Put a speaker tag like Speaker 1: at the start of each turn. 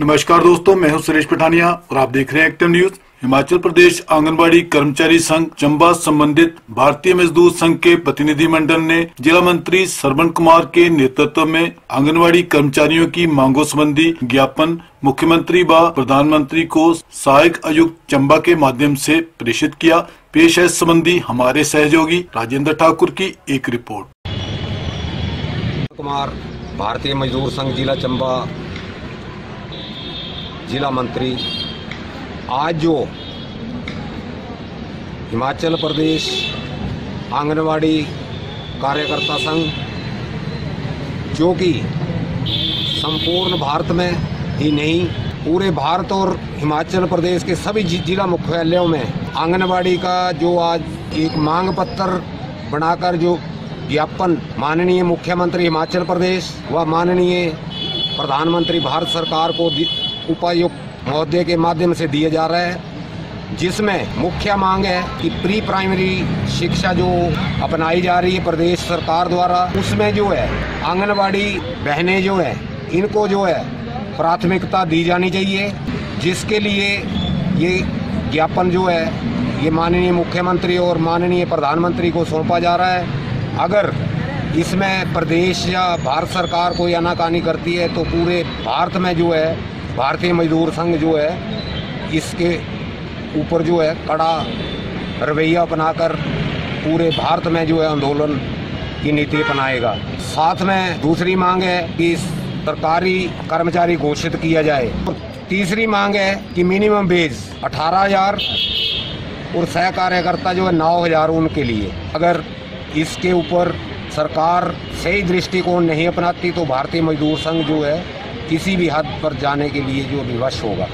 Speaker 1: नमस्कार दोस्तों, मैं हूँ सुरेश पठानिया और आप देख रहे हैं एक्टिव न्यूज़ हिमाचल प्रदेश आंगनबाड़ी कर्मचारी संघ चंबा संबंधित भारतीय मजदूर संघ के प्रतिनिधि मंडल ने जिला मंत्री सरवण कुमार के नेतृत्व में आंगनबाड़ी कर्मचारियों की मांगों संबंधी ज्ञापन मुख्यमंत्री व प्रधानमंत्री को सहायक आयुक्त चंबा के माध्यम से प्रेषित किया। पेश है संबंधी हमारे सहयोगी राजेंद्र ठाकुर की एक रिपोर्ट।
Speaker 2: कुमार, भारतीय मजदूर संघ जिला चंबा, जिला मंत्री। आज जो हिमाचल प्रदेश आंगनवाड़ी कार्यकर्ता संघ, जो कि संपूर्ण भारत में ही नहीं, पूरे भारत और हिमाचल प्रदेश के सभी जिला मुख्यालयों में आंगनवाड़ी का जो आज एक मांग पत्र बनाकर जो ज्ञापन माननीय मुख्यमंत्री हिमाचल प्रदेश व माननीय प्रधानमंत्री भारत सरकार को उपायुक्त महोदय के माध्यम से दिए जा रहे हैं, जिसमें मुख्य मांग है कि प्री प्राइमरी शिक्षा जो अपनाई जा रही है प्रदेश सरकार द्वारा, उसमें जो है, आंगनबाड़ी बहनें जो है, इनको जो है, प्राथमिकता दी जानी चाहिए, जिसके लिए ये ज्ञापन जो है, ये माननीय मुख्यमंत्री और माननीय प्रधानमंत्री को सौंपा जा रहा है। अगर इसमें प्रदेश या भारत सरकार कोई आनाकानी करती है तो पूरे भारत में जो है, भारतीय मजदूर संघ जो है, इसके ऊपर जो है, कड़ा रवैया अपनाकर पूरे भारत में जो है आंदोलन की नीति अपनाएगा। साथ में दूसरी मांग है कि सरकारी कर्मचारी घोषित किया जाए। और तीसरी मांग है कि मिनिमम बेज अठारह हज़ार और सह कार्यकर्ता जो है नौ हज़ार उनके लिए। अगर इसके ऊपर सरकार सही दृष्टिकोण नहीं अपनाती तो भारतीय मजदूर संघ जो है किसी भी हद पर जाने के लिए जो विवश होगा।